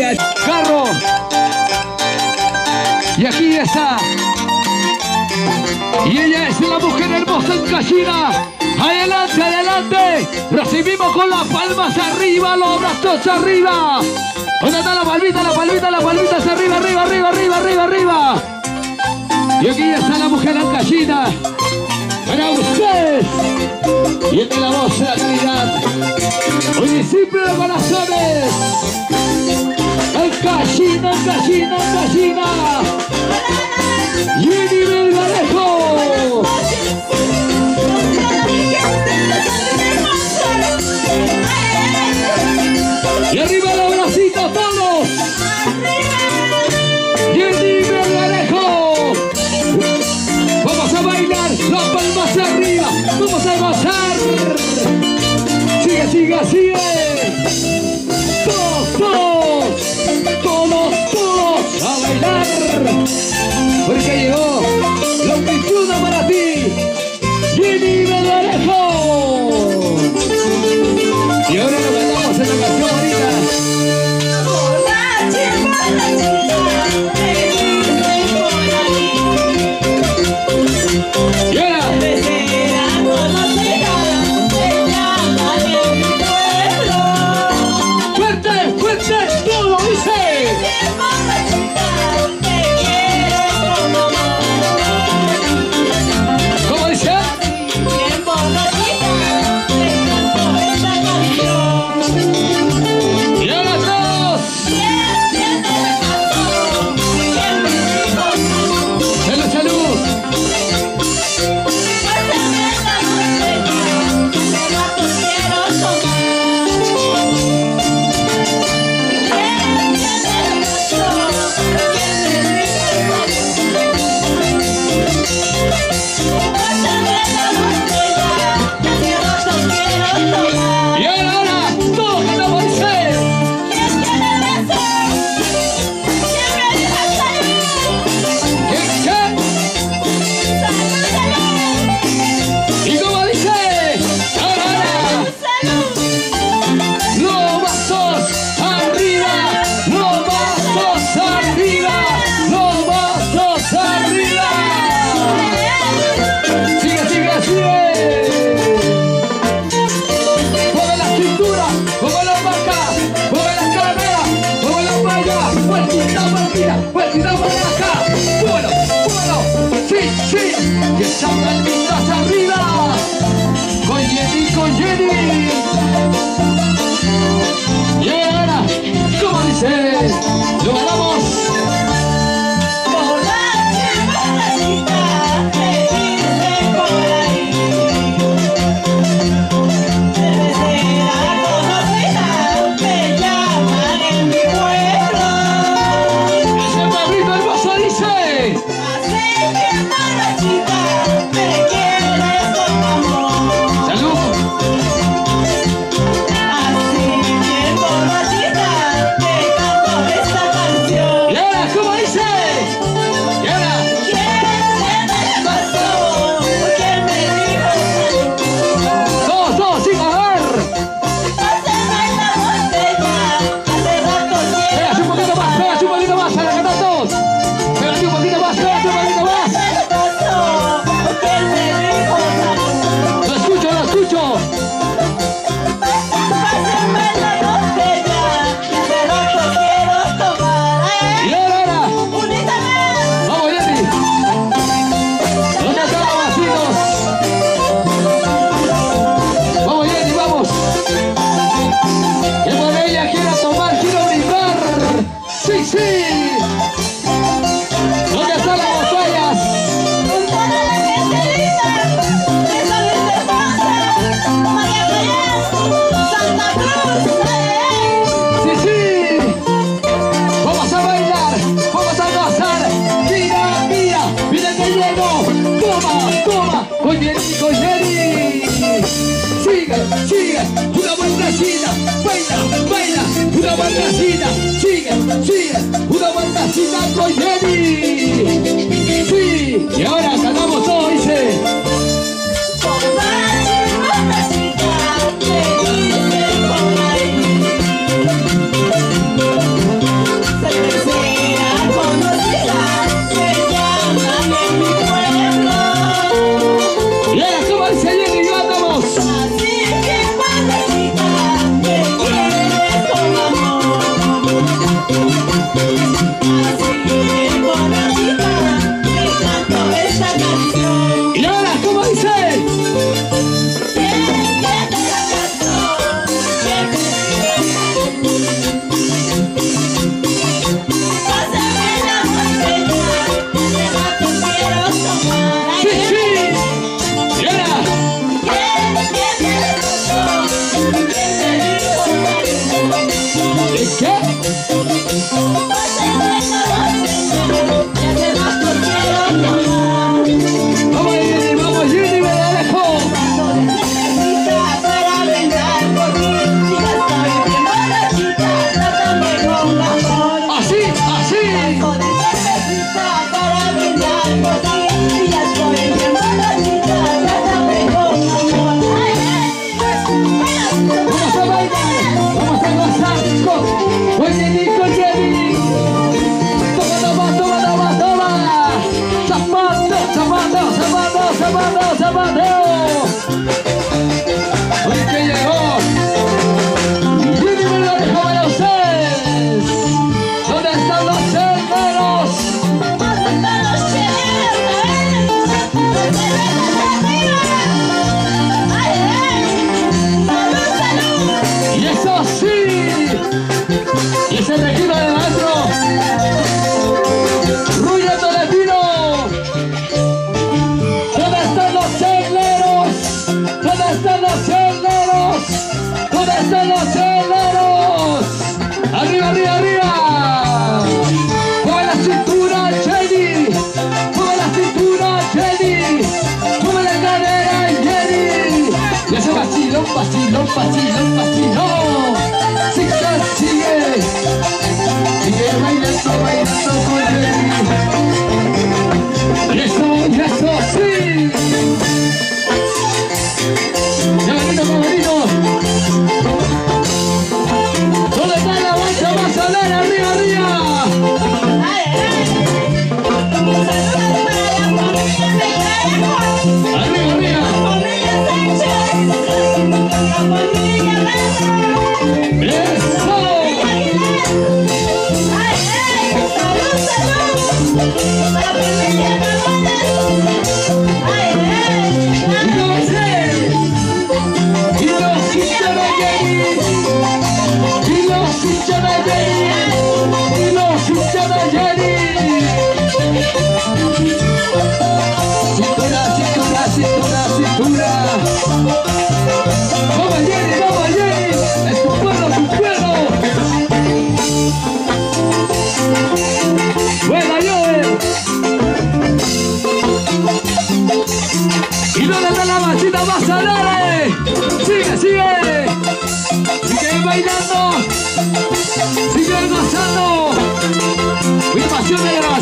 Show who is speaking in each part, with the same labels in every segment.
Speaker 1: Carro. Y aquí está. Y ella es la mujer hermosa en Cachina. Adelante, adelante. Recibimos con las palmas arriba, los brazos arriba. ¿Dónde está la palmita, la palmita, la palmita hacia arriba, arriba, arriba, arriba, arriba, arriba? Y aquí está la mujer en Cachina. Para ustedes. Y entre la voz de la calidad. Un discípulo de corazones. En Cachina, en Cachina, en Cachina. Vueltita, vueltita para acá. Bueno, bueno, sí, sí. Y esa palmitas arriba. Con Jenny, con Jenny. Y ahora, ¿cómo dice? Lo ganamos. Toma, con Jenny. Sigue, sigue. Una vueltacita. Baila, baila. Una vueltacita. Sigue, sigue. Una con Jenny. Sí. Y ahora cantamos todo, dice. Lupa, lupa,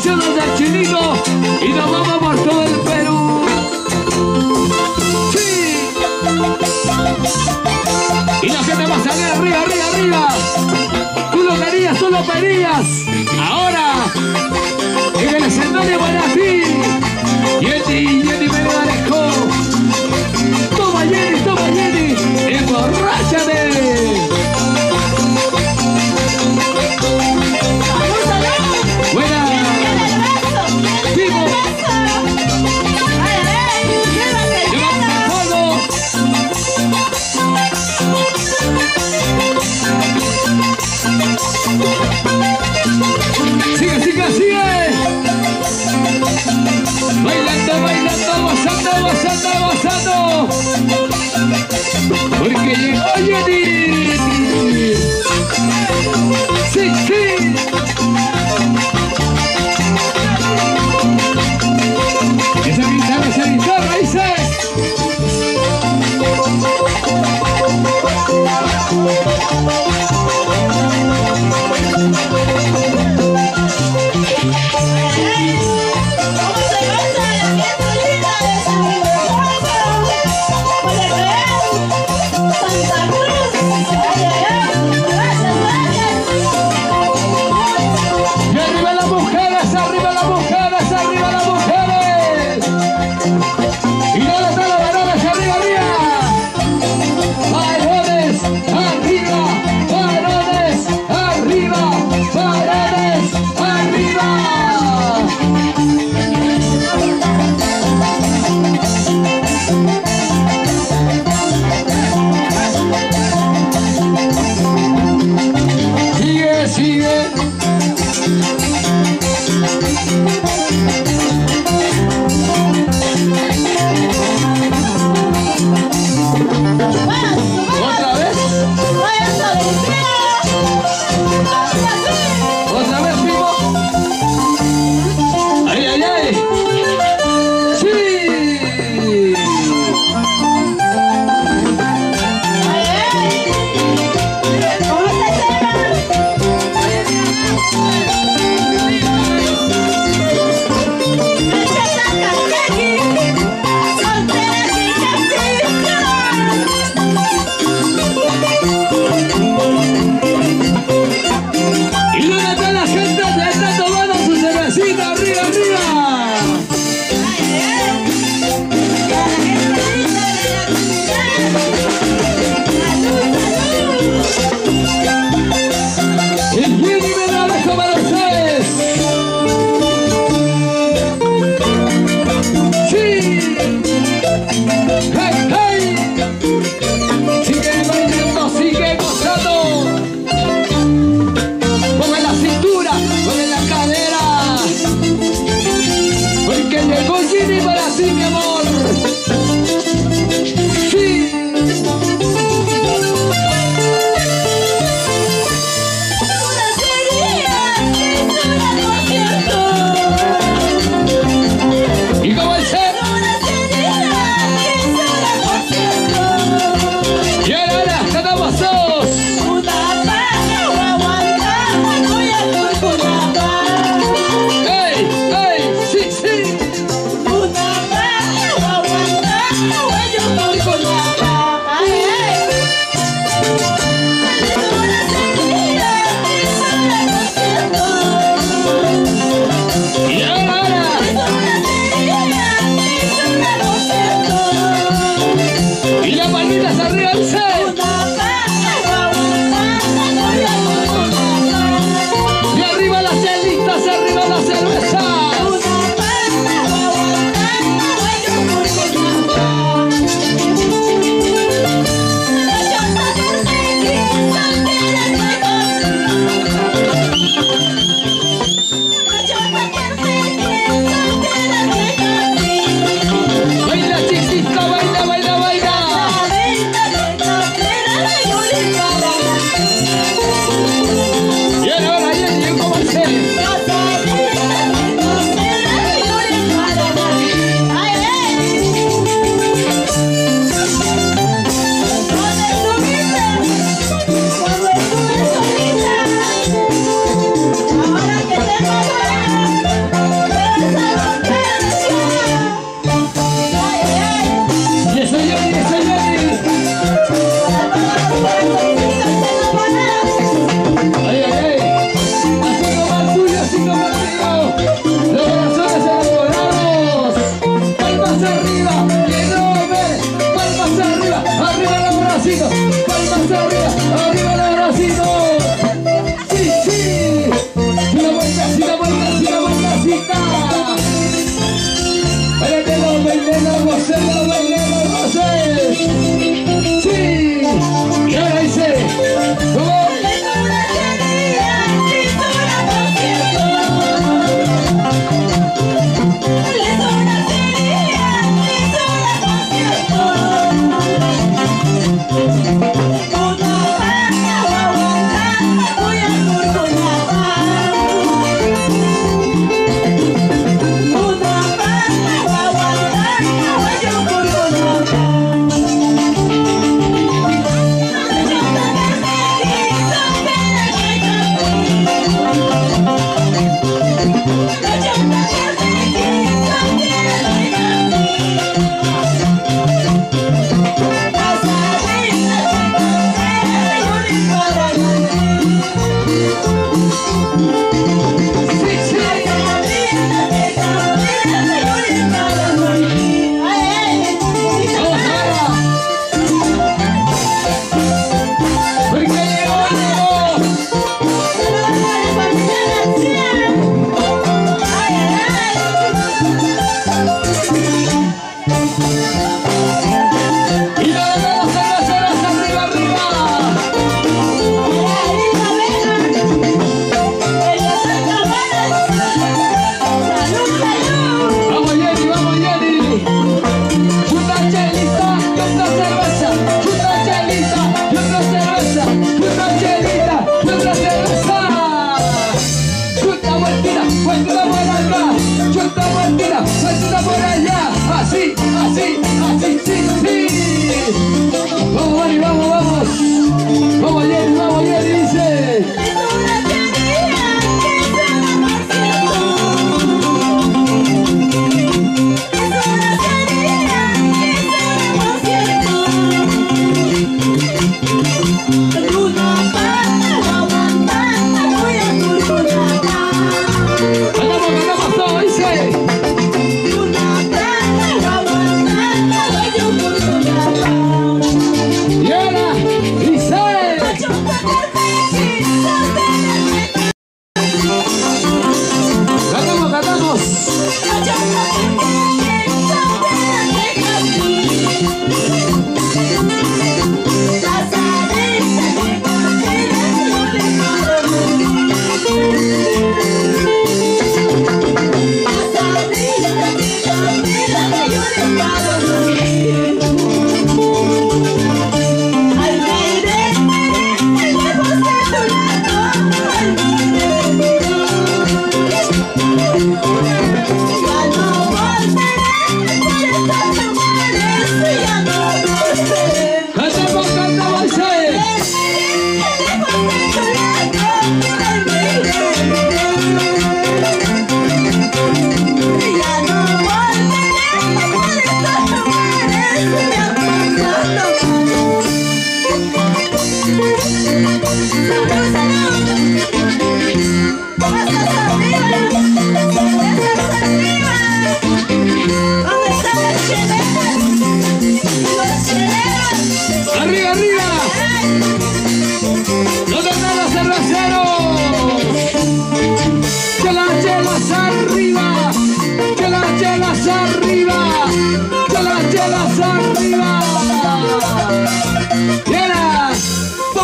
Speaker 1: naciones del Chilino y nos vamos por todo el Perú. ¡Sí! Y la gente va a salir arriba, arriba, arriba. Tú lo querías, tú lo pedías.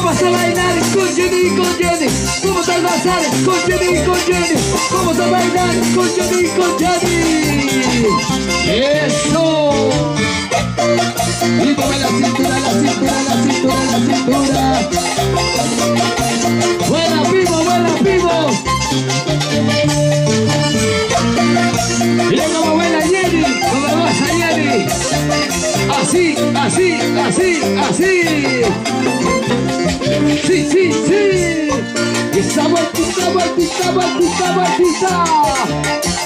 Speaker 1: Vamos a bailar con Jenny y con Jenny. Vamos a bazar con Jenny y con Jenny. Vamos a bailar con Jenny y con Jenny. ¡Eso! Y mueve la cintura, la cintura, la cintura, la cintura. ¡Buena vivo, buena vivo! Mira cómo buena Jenny, cómo vas a Jenny. Así, así, así, así. Sim, sim, sim. Essa vai pintar, vai pintar, vai pintar, vai pintar.